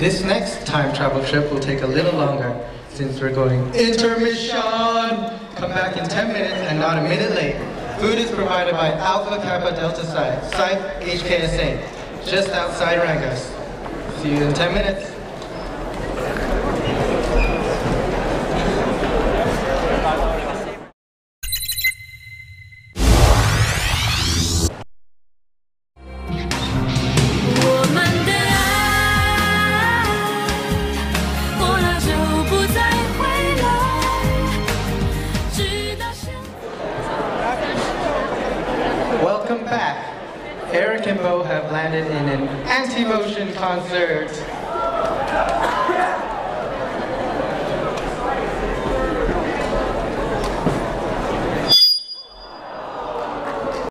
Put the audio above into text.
This next time travel trip will take a little longer since we're going intermission. Come back in 10 minutes and not a minute late. Food is provided by Alpha Kappa Delta Psi, Psi HKSA, just outside Rangos. See you in 10 minutes. landed in an anti-motion concert.